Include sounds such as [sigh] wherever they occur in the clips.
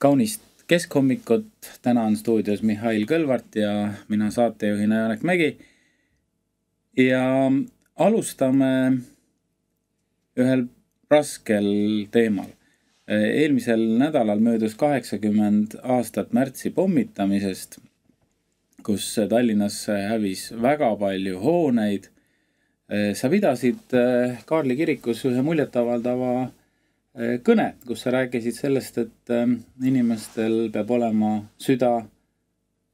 kaunist keskhommikut, täna on stuudios Mihhail Kõlvart ja mina saatejuhina Janek Mägi. ja alustame ühel raskel teemal. eelmisel nädalal möödus kaheksakümmend aastat märtsi pommitamisest, kus Tallinnas hävis väga palju hooneid. sa pidasid Kaarli kirikus ühe muljetavaldava kõne, kus sa rääkisid sellest, et ähm, inimestel peab olema süda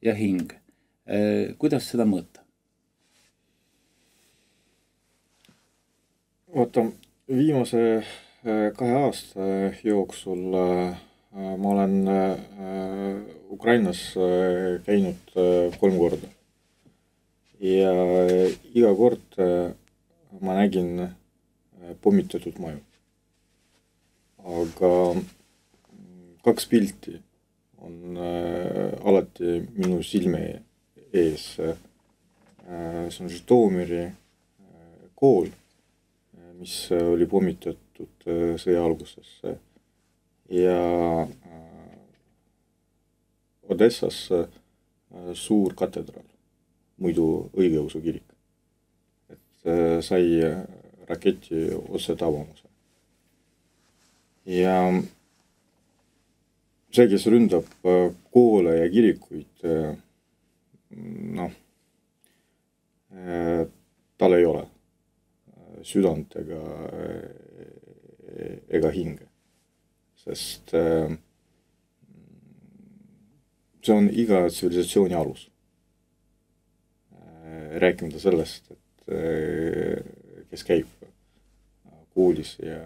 ja hing. Äh, kuidas seda mõõta? vaata, viimase äh, kahe aasta jooksul ma olen Ukrainas käinud kolm korda. ja iga kord ma nägin pommitatud maju aga kaks pilti on äh, alati minu silme ees äh,. see on Žõtomõri äh, kool, mis oli pommitatud sõja alguses ja Odessas suur katedraal, muidu õigeusu kirik. et sai raketi otsetabamuse ja see, kes ründab äh, koole ja kirikuid, äh, noh, äh, tal ei ole südant ega, ega hinge. sest see on iga tsivilisatsiooni alus. rääkimata sellest, et kes käib koolis ja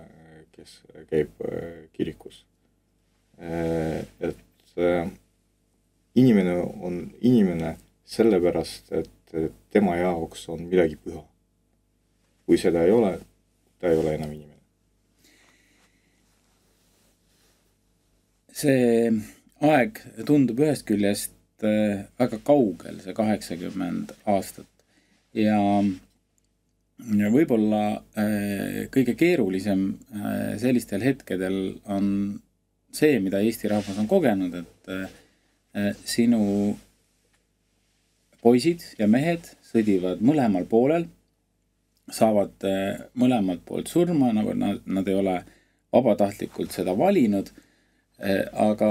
kes käib äh, kirikus. Äh, et äh, inimene on inimene sellepärast, et tema jaoks on midagi püha. kui seda ei ole, ta ei ole enam inimene. see aeg tundub ühest küljest väga kaugel, see kaheksakümmend aastat ja ja võib-olla äh, kõige keerulisem äh, sellistel hetkedel on see, mida Eesti rahvas on kogenud, et äh, sinu poisid ja mehed sõdivad mõlemal poolel, saavad mõlemalt poolt surma, nagu nad, nad ei ole vabatahtlikult seda valinud, aga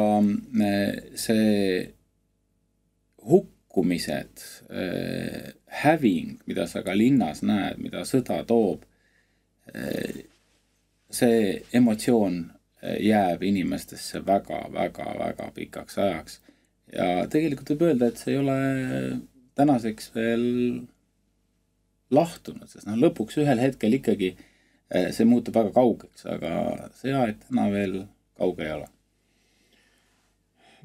see hukk hukkumised, äh, häving, mida sa ka linnas näed, mida sõda toob, äh, see emotsioon äh, jääb inimestesse väga-väga-väga pikaks ajaks. ja tegelikult võib öelda, et see ei ole tänaseks veel lahtunud, sest noh, lõpuks ühel hetkel ikkagi see muutub väga kaugeks, aga see aeg täna veel kauge ei ole.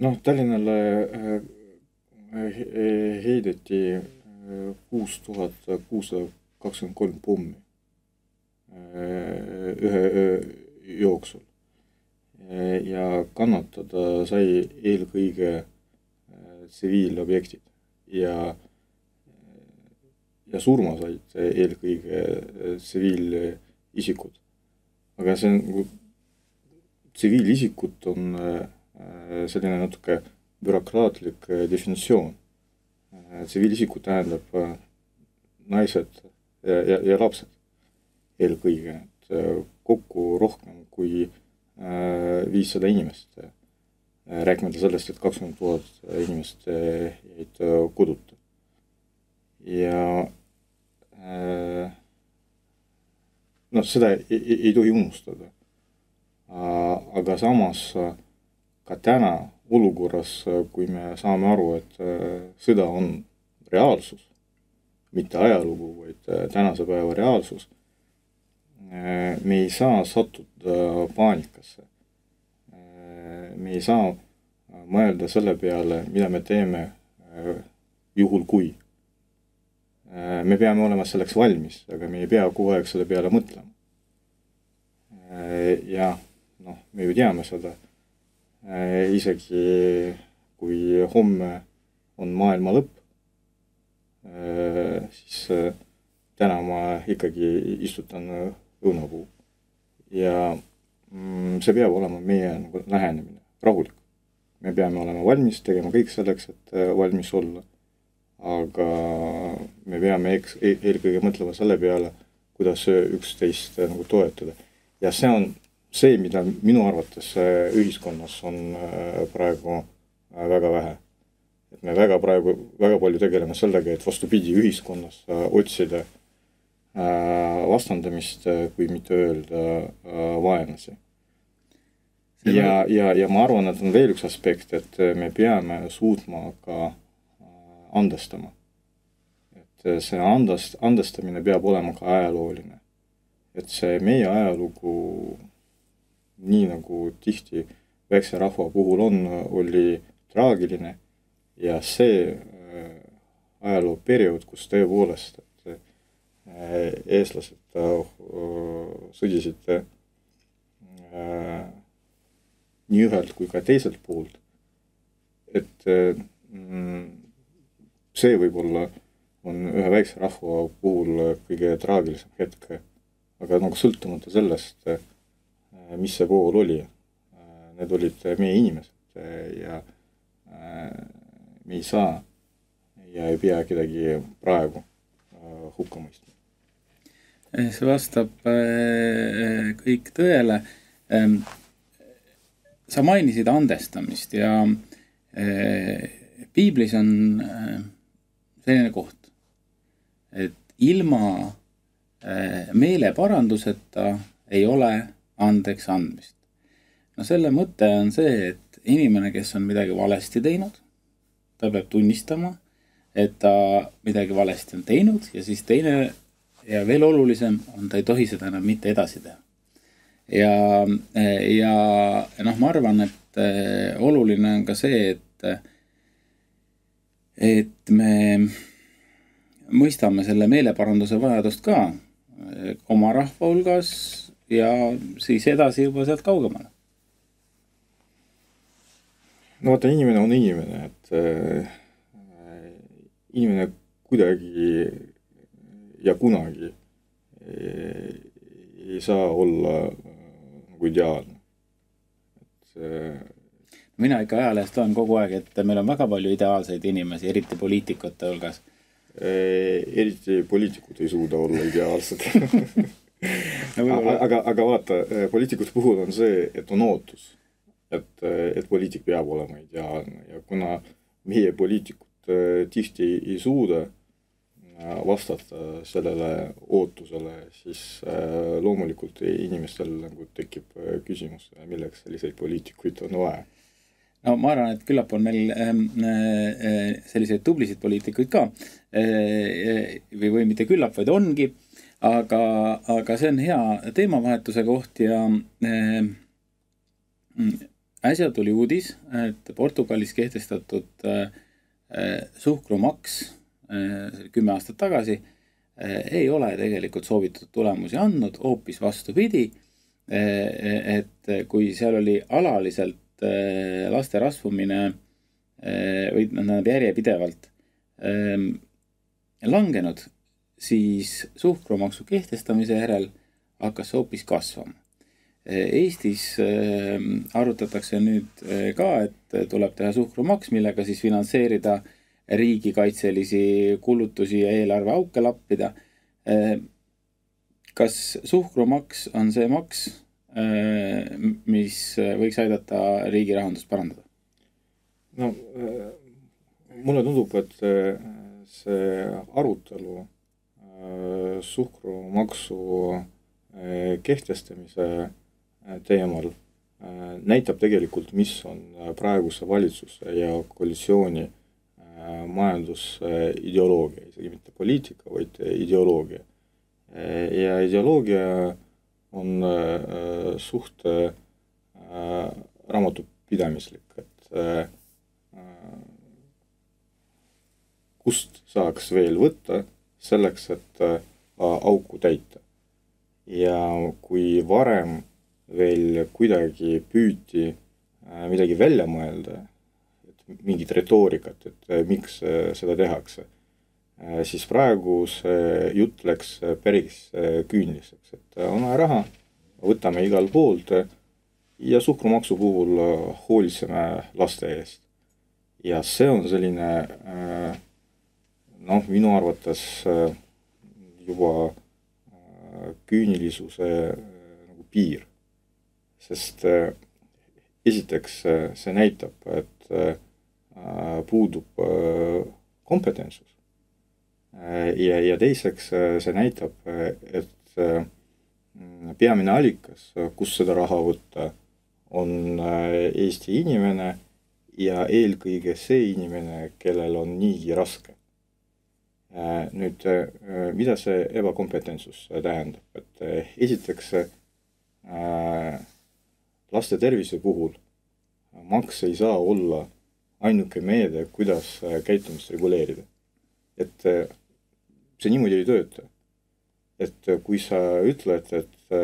noh, Tallinnale heideti kuus tuhat kuussada kakskümmend kolm pommi ühe öö jooksul. ja kannatada sai eelkõige tsiviilobjektid ja, ja surma said eelkõige tsiviilisikud. aga see on nagu, tsiviilisikut on selline natuke bürokraatlik äh, definitsioon. Äh, tsiviilisik tähendab äh, naised ja, ja, ja lapsed eelkõige, et kokku rohkem kui viissada inimest. rääkimata sellest, et kakskümmend tuhat inimest jäid koduta. ja noh, seda ei, ei, ei tohi unustada. aga samas ka täna olukorras, kui me saame aru, et äh, sõda on reaalsus, mitte ajalugu, vaid äh, tänase päeva reaalsus, äh, me ei saa sattuda paanikasse. me ei saa mõelda selle peale, mida me teeme juhul, kui. me peame olema selleks valmis, aga me ei pea kogu aeg selle peale mõtlema. ja noh, me ju teame seda isegi kui homme on maailma lõpp, äh, siis äh, täna ma ikkagi istutan õunapuu. ja mm, see peab olema meie nagu lähenemine, rahulik. me peame olema valmis tegema kõik selleks, et valmis olla. aga me peame eks-, e-, eelkõige mõtlema selle peale, kuidas üksteist nagu toetada. ja see on see, mida minu arvates ühiskonnas on praegu väga vähe. et me väga praegu, väga palju tegeleme sellega, et vastupidi, ühiskonnas otsida vastandamist, kui mitte öelda vaenlasi ja, ja, ja ma arvan, et on veel üks aspekt, et me peame suutma ka andestama. et see andest-, andestamine peab olema ka ajalooline. et see meie ajalugu, nii nagu tihti väikse rahva puhul on, oli traagiline ja see ajalooperiood, kus tõepoolest, et eestlased sõdisid nii ühelt kui ka teiselt poolt. et see võib-olla on ühe väikse rahva puhul kõige traagilisem hetk, aga nagu sõltumata sellest, mis see pool oli, need olid meie inimesed ja me ei saa ja ei pea kedagi praegu hukka mõistma. see vastab kõik tõele sa mainisid andestamist ja äh, piiblis on äh, selline koht, et ilma äh, meeleparanduseta ei ole andeks andmist. no selle mõte on see, et inimene, kes on midagi valesti teinud, ta peab tunnistama, et ta midagi valesti on teinud ja siis teine ja veel olulisem on, ta ei tohi seda enam mitte edasi teha ja, ja noh, ma arvan, et eh, oluline on ka see, et, et me mõistame selle meeleparanduse vajadust ka eh, oma rahva hulgas ja siis edasi juba sealt kaugemale. no vaata, inimene on inimene, et äh, inimene kuidagi ja kunagi ei, ei saa olla nagu ideaalne. et see mina ikka ajalehest loen kogu aeg, et meil on väga palju ideaalseid inimesi, eriti poliitikute hulgas. eriti poliitikud ei suuda olla ideaalsed [laughs] aga, aga, aga vaata, poliitikute puhul on see, et on ootus, et, et poliitik peab olema ideaalne ja kuna meie poliitikud eh, tihti ei suuda vastata sellele ootusele, siis loomulikult inimestel nagu tekib küsimus, milleks selliseid poliitikuid on vaja. no ma arvan, et küllap on meil äh, selliseid tublisid poliitikuid ka või, või mitte küllap, vaid ongi, aga, aga see on hea teemavahetuse koht ja äsja tuli uudis, et Portugalis kehtestatud suhkrumaks see oli kümme aastat tagasi, eh, ei ole tegelikult soovitud tulemusi andnud, hoopis vastupidi. Eh, et kui seal oli alaliselt eh, laste rasvumine või tähendab järjepidevalt langenud, siis suhkrumaksu kehtestamise järel hakkas see hoopis kasvama. Eestis arutatakse nüüd ka, et tuleb teha suhkrumaks, millega siis finantseerida riigikaitselisi kulutusi ja eelarveauke lappida. Äh, kas suhkrumaks on see maks, äh, mis võiks aidata riigi rahandust parandada? no mulle tundub, et see arutelu suhkrumaksu kehtestamise teemal näitab tegelikult, mis on praeguse valitsuse ja koalitsiooni majandusideoloogia, isegi mitte poliitika, vaid ideoloogia. Ja ideoloogia on suht raamatupidamislik, et kust saaks veel võtta selleks, et auku täita. ja kui varem veel kuidagi püüti midagi välja mõelda mingit retoorikat, et äh, miks äh, seda tehakse. Äh, siis praegu see jutt läks päris küüniliseks, et on vaja raha, võtame igalt poolt ja suhkrumaksu puhul hoolitseme laste eest. ja see on selline noh, minu arvates juba küünilisuse nagu piir. sest esiteks see näitab, et puudub kompetentsus. ja, ja teiseks see näitab, et peamine allikas, kust seda raha võtta, on Eesti inimene ja eelkõige see inimene, kellel on niigi raske. Nüüd, mida see ebakompetentsus tähendab, et esiteks laste tervise puhul maks ei saa olla ainuke meede, kuidas käitumist reguleerida. et see niimoodi ei tööta. et kui sa ütled, et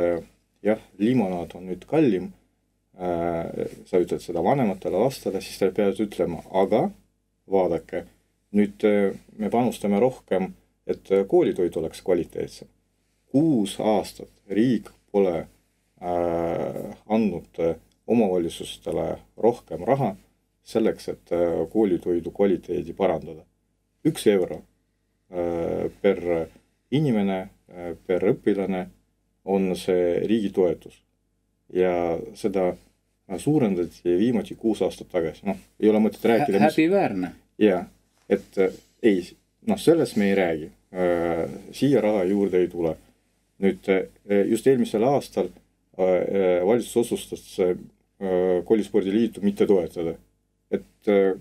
jah, limonaad on nüüd kallim, sa ütled seda vanematele lastele, siis sa pead ütlema, aga vaadake, nüüd me panustame rohkem, et koolitoit oleks kvaliteetsem. kuus aastat riik pole äh, andnud omavalitsustele rohkem raha selleks, et äh, koolitoidu kvaliteedi parandada. üks euro äh, per inimene, äh, per õpilane on see riigi toetus. ja seda suurendati viimati kuus aastat tagasi, noh, ei ole mõtet rääkida Hä. häbiväärne. jaa, et ei, noh, sellest me ei räägi. siia raha juurde ei tule. nüüd just eelmisel aastal valitsus otsustas koolispordiliitu mitte toetada et äh,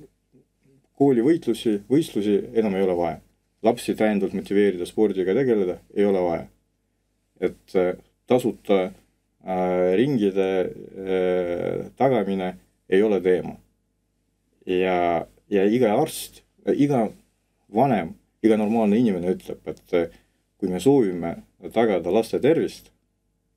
koolivõitlusi, võistlusi enam ei ole vaja. lapsi täiendavalt motiveerida spordiga tegeleda ei ole vaja. et äh, tasuta äh, ringide äh, tagamine ei ole teema. ja, ja iga arst, iga vanem, iga normaalne inimene ütleb, et äh, kui me soovime tagada laste tervist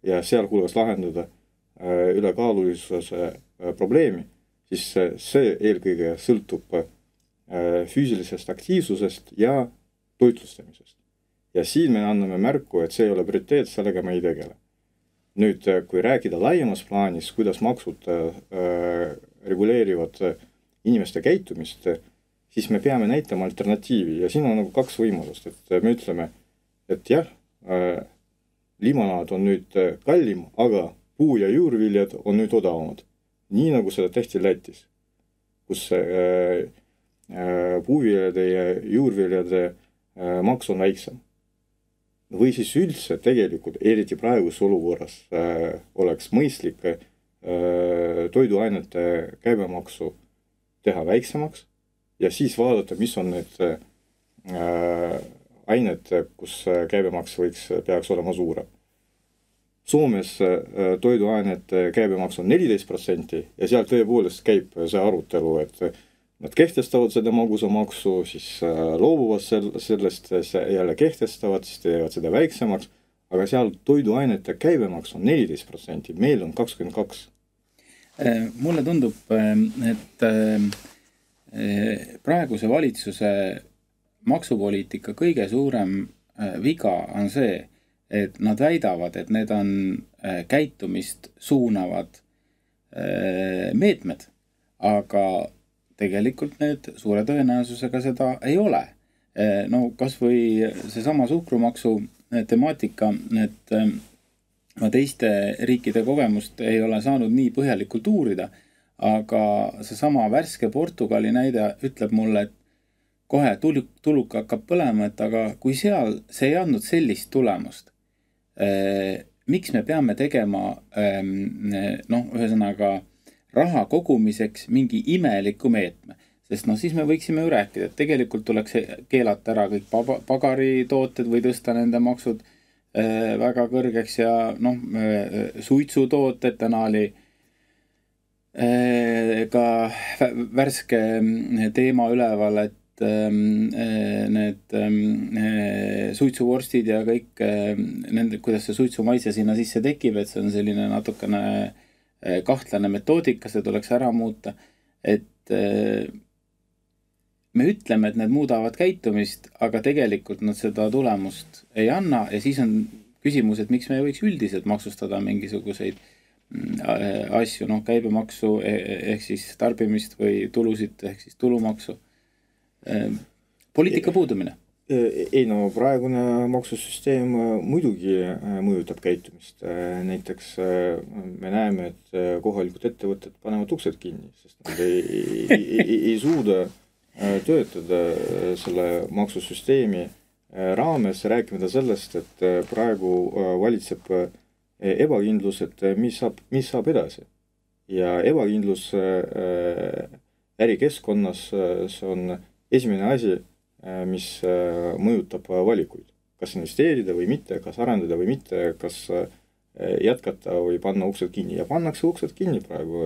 ja sealhulgas lahendada äh, ülekaalulisuse probleemi siis see eelkõige sõltub füüsilisest aktiivsusest ja toitlustamisest. ja siin me anname märku, et see ei ole prioriteet, sellega me ei tegele. nüüd, kui rääkida laiemas plaanis, kuidas maksud reguleerivad inimeste käitumist, siis me peame näitama alternatiivi ja siin on nagu kaks võimalust, et me ütleme, et jah äh,, limonaad on nüüd kallim, aga puu- ja juurviljad on nüüd odavamad nii nagu seda tehti Lätis, kus äh, äh, puuviljade ja juurviljade äh, maks on väiksem. või siis üldse tegelikult, eriti praeguses olukorras äh,, oleks mõistlik äh, toiduainete käibemaksu teha väiksemaks ja siis vaadata, mis on need äh, ained, kus käibemaks võiks, peaks olema suurem Soomes äh, toiduainete käibemaks on neliteist protsenti ja seal tõepoolest käib see arutelu, et nad kehtestavad seda magusamaksu, siis äh, loobuvad sel-, sellest, jälle kehtestavad, siis teevad seda väiksemaks, aga seal toiduainete käibemaks on neliteist protsenti, meil on kakskümmend kaks. Äh, mulle tundub, et praeguse valitsuse maksupoliitika kõige suurem viga on see, et nad väidavad, et need on äh, käitumist suunavad äh, meetmed, aga tegelikult need suure tõenäosusega seda ei ole. Äh, no kas või seesama suhkrumaksu temaatika, et ma teiste riikide kogemust ei ole saanud nii põhjalikult uurida, aga seesama värske Portugali näide ütleb mulle, et kohe tuluk, tuluk hakkab põlema, et aga kui seal see ei andnud sellist tulemust, Äh, miks me peame tegema ähm, noh, ühesõnaga raha kogumiseks mingi imeliku meetme, sest noh, siis me võiksime ju rääkida, et tegelikult tuleks keelata ära kõik pagaritooted või tõsta nende maksud äh, väga kõrgeks ja noh, äh, suitsutooted, täna oli ka värske teema üleval, et Ähm, äh, need ähm, äh, suitsuvorstid ja kõik ähm, nende, kuidas see suitsumaitse sinna sisse tekib, et see on selline natukene äh, kahtlane metoodika, see tuleks ära muuta, et me ütleme, et need muudavad käitumist, aga tegelikult nad seda tulemust ei anna ja siis on küsimus, et miks me ei võiks üldiselt maksustada mingisuguseid mm, asju, noh, käibemaksu e, e, ehk siis tarbimist või tulusid ehk siis tulumaksu. poliitika puudumine. Ei no praegune maksusüsteem muidugi mõjutab käitumist, näiteks me näeme, et kohalikud ettevõtted panevad uksed kinni, sest nad ei, ei, ei, ei suuda töötada selle maksusüsteemi raames, rääkimata sellest, et praegu valitseb ebakindlus, et mis saab, mis saab edasi. ja ebakindlus ärikeskkonnas, see on esimene asi Äh, mis äh, mõjutab äh, valikuid. kas investeerida või mitte, kas arendada või mitte, kas jätkata või panna uksed kinni ja pannakse uksed kinni praegu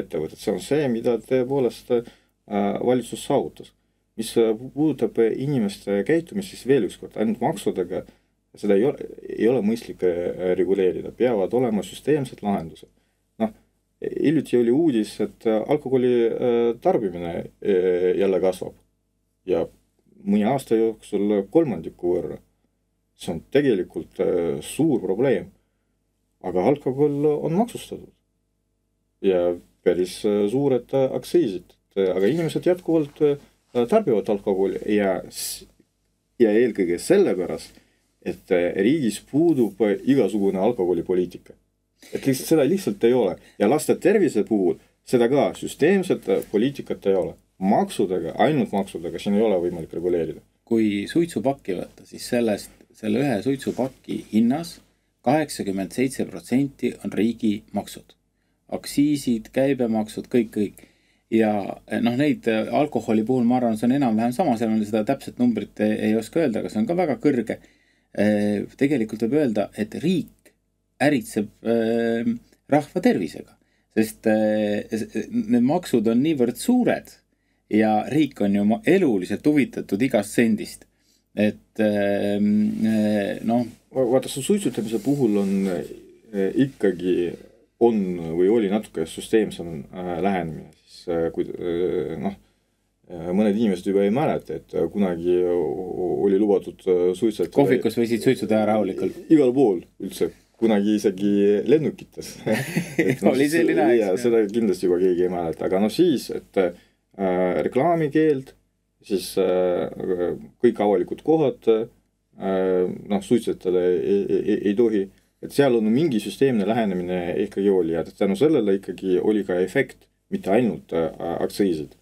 ettevõtted, see on see, mida tõepoolest valitsus saavutas. mis puudutab inimeste käitumist, siis veel ükskord, ainult maksudega seda ei ole, ei ole mõistlik reguleerida, peavad olema süsteemsed lahendused. noh, hiljuti oli uudis, et alkoholi tarbimine jälle kasvab ja mõne aasta jooksul kolmandiku võrra. see on tegelikult äh, suur probleem. aga alkohol on maksustatud. ja päris äh, suured äh, aktsiisid, aga inimesed jätkuvalt tarbivad alkoholi ja, ja eelkõige sellepärast, et riigis puudub igasugune alkoholipoliitika. et lihtsalt seda lihtsalt ei ole ja laste tervise puhul seda ka süsteemset poliitikat ei ole maksudega, ainult maksudega siin ei ole võimalik reguleerida. kui suitsupakki võtta, siis sellest, selle ühe suitsupaki hinnas kaheksakümmend seitse protsenti on riigi maksud. aktsiisid, käibemaksud, kõik, kõik. ja noh, neid alkoholi puhul ma arvan, see on enam-vähem sama, seal on seda täpset numbrit ei, ei oska öelda, aga see on ka väga kõrge. Tegelikult võib öelda, et riik äritseb rahva tervisega, sest need maksud on niivõrd suured ja riik on ju eluliselt huvitatud igast sendist. et noh. vaata, suitsutamise puhul on ikkagi, on või oli natuke süsteemsem äh, lähenemine, siis äh, kui noh, mõned inimesed juba ei mäleta, et kunagi oli lubatud suitsetada. kohvikus võisid suitsu teha rahulikult? igal pool üldse kunagi isegi lennukites [laughs] no, oli selline aeg. seda kindlasti juba keegi ei mäleta, aga noh siis, et Äh, reklaamikeeld, siis äh, kõik avalikud kohad, äh, noh, suitsetada ei, ei, ei tohi, et seal on mingi süsteemne lähenemine ikkagi oli ja tänu sellele ikkagi oli ka efekt, mitte ainult aktsiisid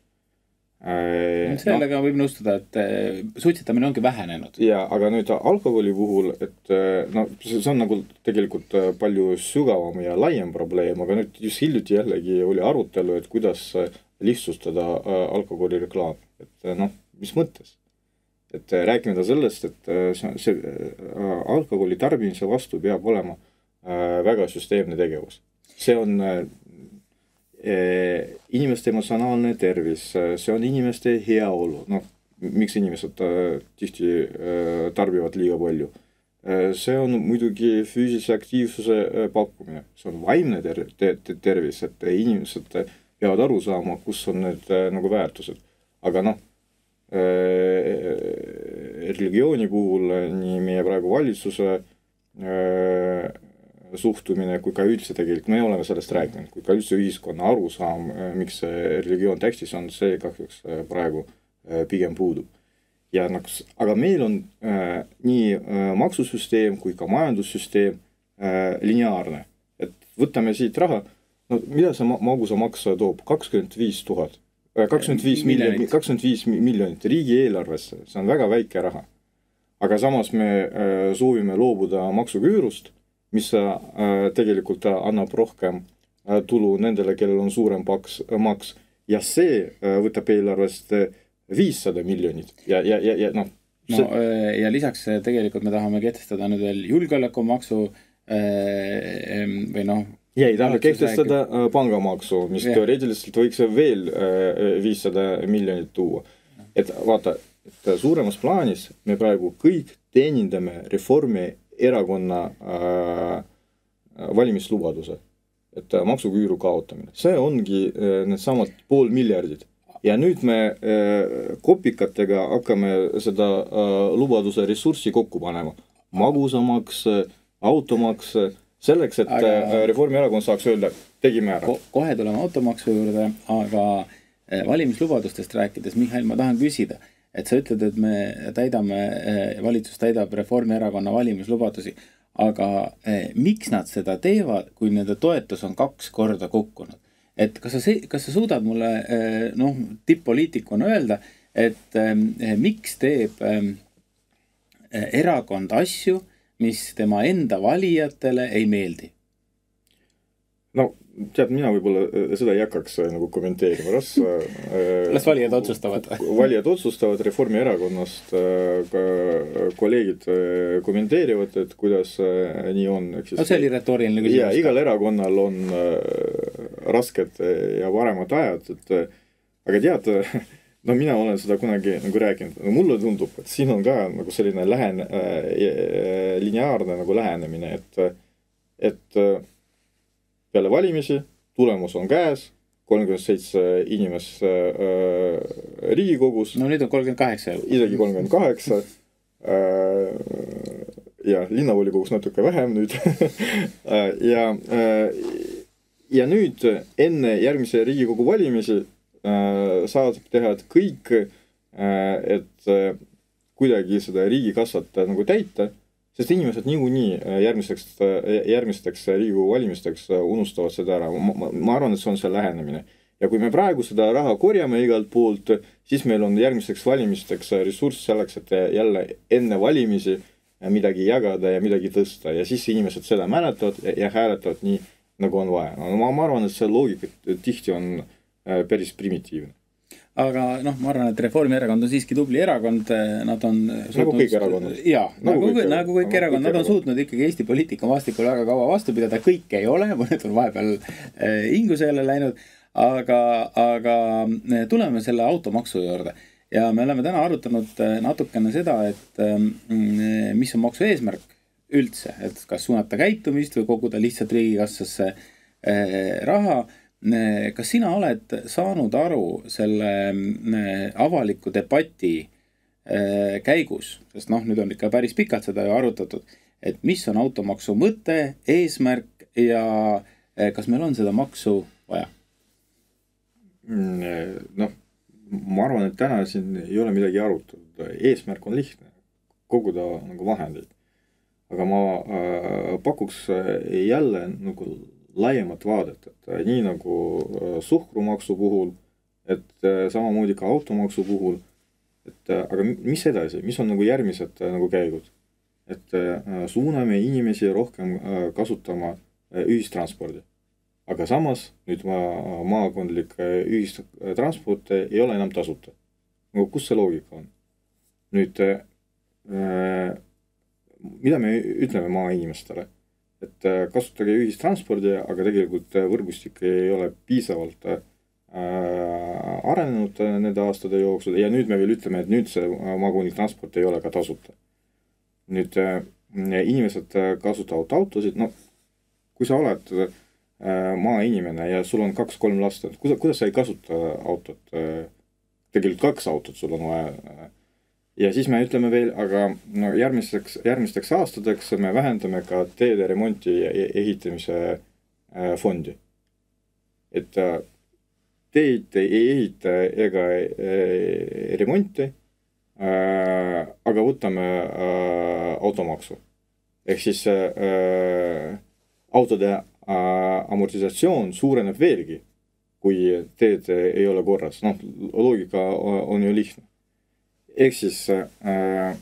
sellega no, võib nõustuda, et suitsetamine ongi vähenenud. jaa, aga nüüd alkoholi puhul, et no see on nagu tegelikult palju sügavam ja laiem probleem, aga nüüd just hiljuti jällegi oli arutelu, et kuidas lihtsustada äh, alkoholireklaami, et äh, noh, mis mõttes? et äh, rääkimata sellest, et see, see alkoholi tarbimise vastu peab olema väga süsteemne tegevus. see on inimeste emotsionaalne tervis, see on inimeste heaolu, noh, miks inimesed tihti tarbivad liiga palju. see on muidugi füüsilise aktiivsuse pakkumine, see on vaimne ter-, ter-, tervis, et inimesed peavad aru saama, kus on need nagu väärtused. aga noh religiooni puhul nii meie praegu valitsuse suhtumine kui ka üldse tegelikult, me oleme sellest rääkinud, kui ka üldse ühiskonna arusaam äh,, miks see religioon tekstis on, see kahjuks äh, praegu äh, pigem puudub. ja noh, aga meil on äh, nii äh, maksusüsteem kui ka majandussüsteem äh, lineaarne, et võtame siit raha no mida see magusamaks toob, kakskümmend viis tuhat, kakskümmend viis miljonit, kakskümmend viis miljonit riigieelarvesse, see on väga väike raha. aga samas me äh, soovime loobuda maksuküürust, mis äh, tegelikult annab rohkem äh, tulu nendele, kellel on suurem paks, maks ja see äh, võtab eelarvest viissada miljonit ja, ja, ja, ja noh. no. Äh, ja lisaks tegelikult me tahame kehtestada nüüd veel julgeolekumaksu või noh ja ei taha kehtestada äh, pangamaksu, mis ja. teoreetiliselt võiks veel äh, viissada miljonit tuua. et vaata, et suuremas plaanis me praegu kõik teenindame Reformierakonna äh, valimislubaduse, et äh, maksuküüru kaotamine, see ongi äh, needsamad pool miljardit. ja nüüd me äh, kopikatega hakkame seda äh, lubaduse ressurssi kokku panema, magusamaks äh,, automaks äh,, selleks, et aga... Reformierakond saaks öelda, tegime ära Ko. kohe tuleme automaksu juurde, aga valimislubadustest rääkides, Mihhail, ma tahan küsida, et sa ütled, et me täidame, äh, valitsus täidab Reformierakonna valimislubadusi, aga miks nad seda teevad, kui nende toetus on kaks korda kukkunud? et kas sa, kas sa suudad mulle noh, tipp-poliitikuna öelda, et miks teeb erakond asju mis tema enda valijatele ei meeldi? no tead, mina võib-olla äh, seda ei hakkaks äh, nagu kommenteerima, las äh, [laughs] las valijad otsustavad. [laughs] valijad otsustavad, Reformierakonnast ka kolleegid kommenteerivad, et kuidas nii on, eks siis no see oli retooriline küsimus. jaa, igal erakonnal on rasked ja paremad ajad, et aga tead, [laughs] no mina olen seda kunagi nagu rääkinud, no mulle tundub, et siin on ka nagu selline lähen- äh,, lineaarne nagu lähenemine, et, et äh, peale valimisi tulemus on käes, kolmkümmend seitse inimest äh, Riigikogus. no nüüd on kolmkümmend kaheksa. isegi kolmkümmend kaheksa [laughs] äh,. ja linnavolikogus natuke vähem nüüd [laughs] äh, ja äh,, ja nüüd enne järgmise Riigikogu valimisi Äh, saab teha kõik, äh, et äh, kuidagi seda riigikassat nagu täita, sest inimesed niikuinii järgmisteks, järgmisteks Riigikogu valimisteks unustavad seda ära, ma, ma arvan, et see on see lähenemine. ja kui me praegu seda raha korjame igalt poolt, siis meil on järgmisteks valimisteks ressurss selleks, et jälle enne valimisi midagi jagada ja midagi tõsta ja siis inimesed seda mäletavad ja hääletavad nii, nagu on vaja. no ma, ma arvan, et see loogika tihti on äh, Äh, päris primitiivne aga noh, ma arvan, et Reformierakond on siiski tubli erakond, nad on nagu kõik erakonnad. jaa, nagu, nagu kõik, nagu kõik erakonnad, nad on suutnud ikkagi Eesti poliitika maastikul väga kaua vastu pidada, kõik ei ole, [laughs] mõned on vahepeal äh, hingusele läinud, aga, aga äh, tuleme selle automaksu juurde. ja me oleme täna arutanud natukene seda, et mis on maksu eesmärk üldse, et kas suunata käitumist või koguda lihtsalt riigikassasse raha kas sina oled saanud aru selle äh, avaliku debati äh, käigus, sest noh, nüüd on ikka päris pikalt seda ju arutatud, et mis on automaksu mõte, eesmärk ja äh, kas meil on seda maksu vaja? Mm, noh, ma arvan, et täna siin ei ole midagi arutatud, eesmärk on lihtne, koguda nagu vahendeid. aga ma äh, pakuks jälle nagu laiemat vaadet, et äh, nii nagu äh, suhkrumaksu puhul, et äh, samamoodi ka automaksu puhul, et aga mis edasi, mis on nagu järgmised nagu käigud? et suuname inimesi rohkem kasutama ühistranspordi. aga samas nüüd ma, maakondlik ühistransport ei ole enam tasuta. no kus see loogika on? nüüd mida me ütleme maainimestele? Et äh, kasutage ühistranspordi, aga tegelikult äh, võrgustik ei ole piisavalt äh, arenenud nende aastate jooksul. Ja nüüd me veel ütleme, et nüüd see maakondlik transport ei ole ka tasuta. nüüd inimesed kasutavad autosid, no kui sa oled maainimene ja sul on kaks-kolm last, et kuidas, kuidas sa ei kasuta autot, tegelikult kaks autot sul on vaja ja siis me ütleme veel, aga no järgmiseks, järgmisteks aastateks me vähendame ka teede remonti ja e-, ehitamise äh, fondi. et äh, teid ei ehita ega äh, remonti, aga võtame automaksu. ehk siis autode amortisatsioon suureneb veelgi, kui teed ei ole korras, noh, loogika on ju lihtne ehk siis äh,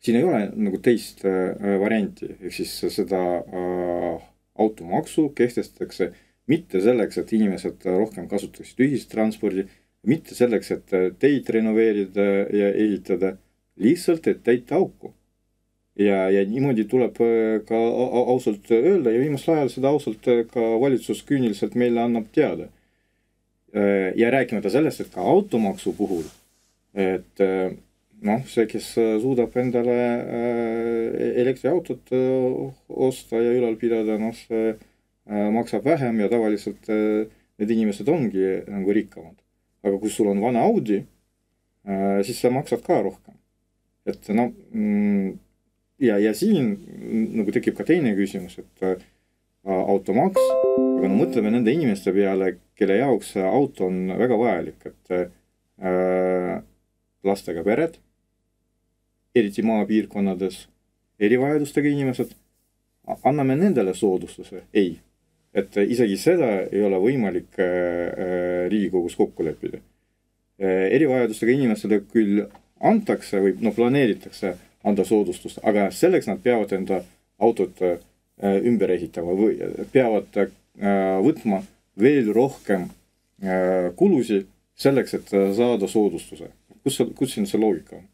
siin ei ole nagu teist äh, varianti, ehk siis seda äh, automaksu kehtestatakse mitte selleks, et inimesed rohkem kasutaksid ühistranspordi, mitte selleks, et teid renoveerida ja ehitada, lihtsalt, et täita auku. ja, ja niimoodi tuleb äh, ka ausalt öelda ja viimasel ajal seda ausalt äh, ka valitsus küüniliselt meile annab teada. Äh, ja rääkimata sellest, et ka automaksu puhul et äh, noh, see, kes äh, suudab endale äh, elektriautot osta ja ülal pidada, noh, see maksab vähem ja tavaliselt need inimesed ongi nagu rikkamad. aga kui sul on vana Audi, siis sa maksad ka rohkem. et noh ja, ja siin nagu tekib ka teine küsimus, et automaks, aga no mõtleme nende inimeste peale, kelle jaoks auto on väga vajalik, et äh, lastega pered, eriti maapiirkonnades, erivajadustega inimesed, anname nendele soodustuse? ei. et isegi seda ei ole võimalik äh, äh Riigikogus kokku leppida äh,. erivajadustega inimestele küll antakse või noh, planeeritakse anda soodustust, aga selleks nad peavad enda autot ümber ehitama või peavad võtma veel rohkem kulusid selleks, et saada soodustuse. Kus see, kus siin see loogika on?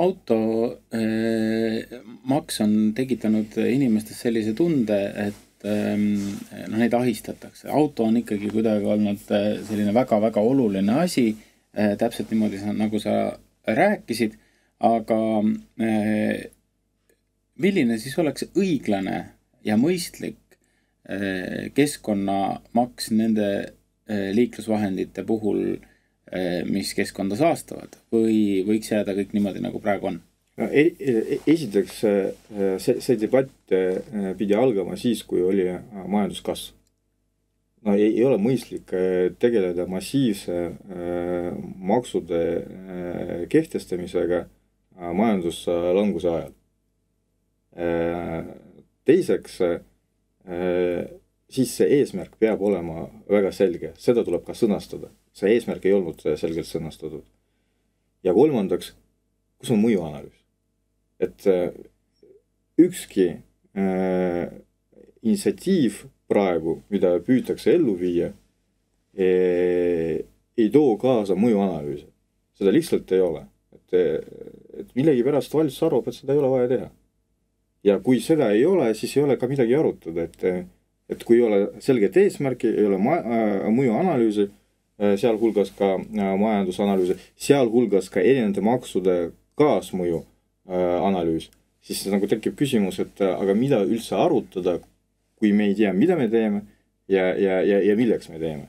automaks on tekitanud inimestes sellise tunde, et noh, neid ahistatakse. auto on ikkagi kuidagi olnud selline väga-väga oluline asi, täpselt niimoodi, nagu sa rääkisid, aga milline siis oleks õiglane ja mõistlik eh, keskkonnamaks nende eh, liiklusvahendite puhul, eh, mis keskkonda saastavad või võiks jääda kõik niimoodi, nagu praegu on? no e-, e-, esiteks see, see debatt pidi algama siis, kui oli majanduskasv. no ei, ei ole mõistlik tegeleda massiivse maksude kehtestamisega majanduslanguse ajal teiseks, siis see eesmärk peab olema väga selge, seda tuleb ka sõnastada. See eesmärk ei olnud selgelt sõnastatud. ja kolmandaks, kus on mõjuanalüüs? et äh, ükski äh, initsiatiiv praegu, mida püütakse ellu viia eh,, ei too kaasa mõjuanalüüse. seda lihtsalt ei ole. et, et millegipärast valitsus arvab, et seda ei ole vaja teha ja kui seda ei ole, siis ei ole ka midagi arutada, et et kui ei ole selget eesmärki, ei ole ma-, äh, mõjuanalüüsi, äh, sealhulgas ka äh, majandusanalüüsi, sealhulgas ka erinevate maksude kaasmõju analüüs, siis nagu tekib küsimus, et aga mida üldse arutada, kui me ei tea, mida me teeme ja, ja, ja, ja milleks me teeme.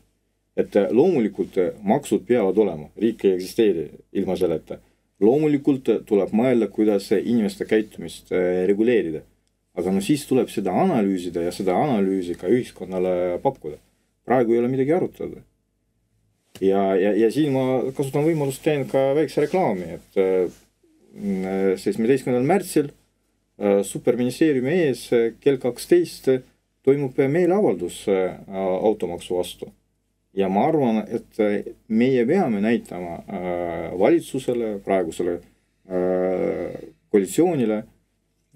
et loomulikult maksud peavad olema, riik ei eksisteeri ilma selleta loomulikult tuleb mõelda, kuidas inimeste käitumist äh, reguleerida. aga no siis tuleb seda analüüsida ja seda analüüsi ka ühiskonnale pakkuda. praegu ei ole midagi arutada. Ja, ja, ja siin ma kasutan võimalust, teen ka väikse reklaami, et äh, seitsmeteistkümnendal märtsil äh, superministeeriumi ees kell kaksteist toimub meeleavaldus automaksu vastu ja ma arvan, et äh, meie peame näitama äh, valitsusele, praegusele äh, koalitsioonile,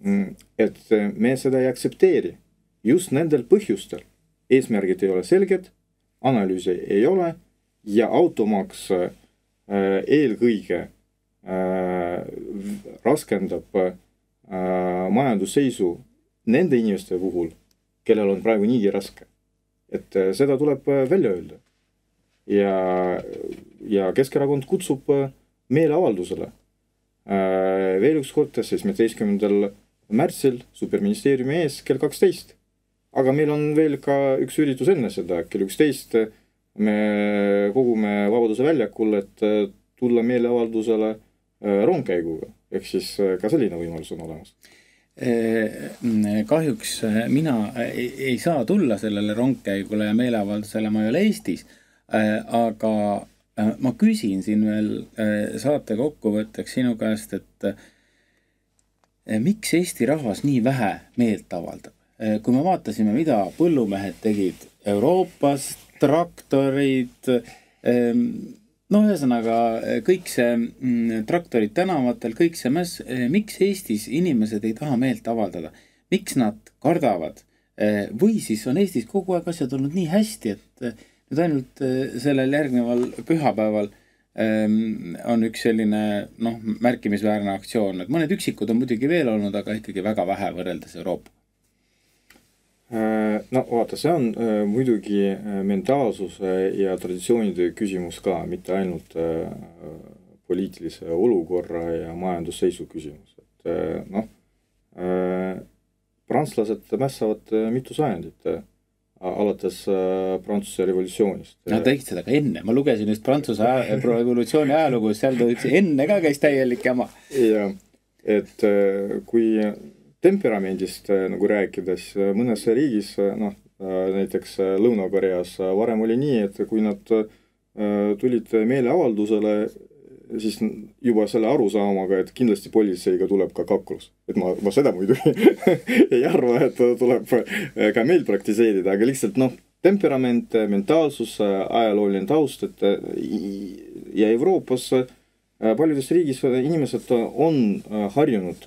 mm, et me seda ei aktsepteeri just nendel põhjustel. eesmärgid ei ole selged, analüüsi ei ole ja automaks eelkõige raskendab majandusseisu nende inimeste puhul, kellel on praegu niigi raske. et seda tuleb välja öelda ja, ja Keskerakond kutsub äh, meeleavaldusele äh, veel üks kord, seitsmeteistkümnendal märtsil superministeeriumi ees kell kaksteist. aga meil on veel ka üks üritus enne seda, kell üksteist me kogume Vabaduse väljakul, et äh, tulla meeleavaldusele rongkäiguga, ehk siis ka selline võimalus on olemas. Kahjuks mina ei, saa tulla sellele rongkäigule ja meeleavaldusele, ma ei ole Eestis. Äh, aga äh, ma küsin siin veel äh, saate kokkuvõtteks sinu käest, et miks Eesti rahvas nii vähe meelt avaldab? kui me vaatasime, mida põllumehed tegid Euroopas, traktorid, ähm, no ühesõnaga kõik see mm, traktorid tänavatel, kõik see mäss, miks Eestis inimesed ei taha meelt avaldada, miks nad kardavad? või siis on Eestis kogu aeg asjad olnud nii hästi, et nüüd ainult sellel järgneval pühapäeval ähm, on üks selline noh, märkimisväärne aktsioon, et mõned üksikud on muidugi veel olnud, aga ikkagi väga vähe võrreldes Euroopaga. Äh, no vaata, see on äh, muidugi mentaalsuse ja traditsioonide küsimus ka, mitte ainult poliitilise olukorra ja majandusseisu küsimus, et noh, prantslased mässavad mitu sajandit alates äh, Prantsuse revolutsioonist. Nad tegid seda ka enne, ma lugesin just Prantsuse revolutsiooni ajalugu, seal ta ütles enne ka käis täielik jama. jah, et kui temperamendist nagu rääkides, mõnes riigis, noh, näiteks Lõuna-Koreas varem oli nii, et kui nad tulid meeleavaldusele, siis juba selle arusaamaga, et kindlasti politseiga tuleb ka kaklus. et ma, ma seda muidugi [laughs] ei arva, et tuleb ka meil praktiseerida, aga lihtsalt noh, temperament, mentaalsus, ajalooline taust, et ja Euroopas paljudes riigis inimesed on harjunud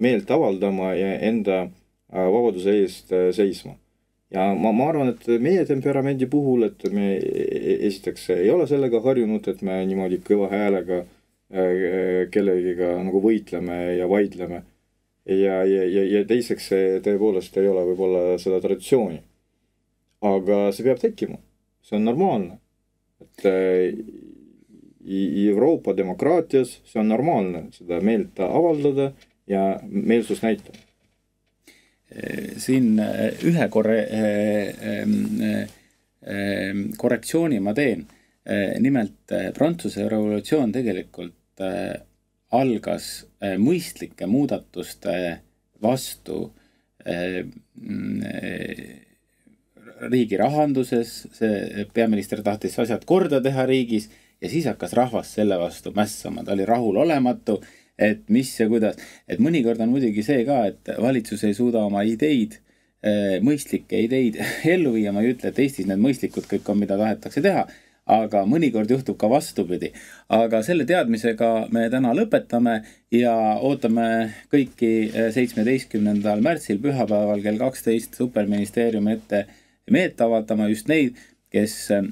meelt avaldama ja enda vabaduse eest seisma. ja ma, ma arvan, et meie temperamendi puhul, et me e-, esiteks ei ole sellega harjunud, et me niimoodi kõva häälega kellegiga nagu võitleme ja vaidleme. ja, ja, ja, ja teiseks, see tõepoolest ei ole võib-olla seda traditsiooni aga see peab tekkima, see on normaalne. et äh, Euroopa demokraatias see on normaalne seda meelt avaldada ja meelsust näitada. siin äh, ühe korre-, äh, korrektsiooni ma teen. nimelt Prantsuse revolutsioon tegelikult algas mõistlike muudatuste vastu riigi rahanduses, see peaminister tahtis asjad korda teha riigis ja siis hakkas rahvas selle vastu mässama, ta oli rahulolematu, et mis ja kuidas. et mõnikord on muidugi see ka, et valitsus ei suuda oma ideid, eh, mõistlikke ideid [laughs] ellu viia, ma ei ütle, et Eestis need mõistlikud kõik on, mida tahetakse teha, aga mõnikord juhtub ka vastupidi. aga selle teadmisega me täna lõpetame ja ootame kõiki eh, seitsmeteistkümnendal märtsil pühapäeval kell kaksteist superministeeriumi ette meelt avaldama just neid, kes äh,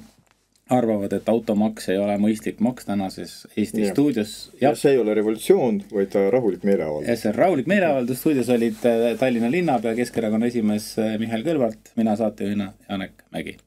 arvavad, et automaks ei ole mõistlik maks tänases Eesti ja. stuudios. ja see ei ole revolutsioon, vaid rahulik meeleavaldus. jah, see on rahulik meeleavaldus, stuudios olid äh, Tallinna linnapea, Keskerakonna esimees äh, Mihhail Kõlvart, mina saatejuhina Janek Mägi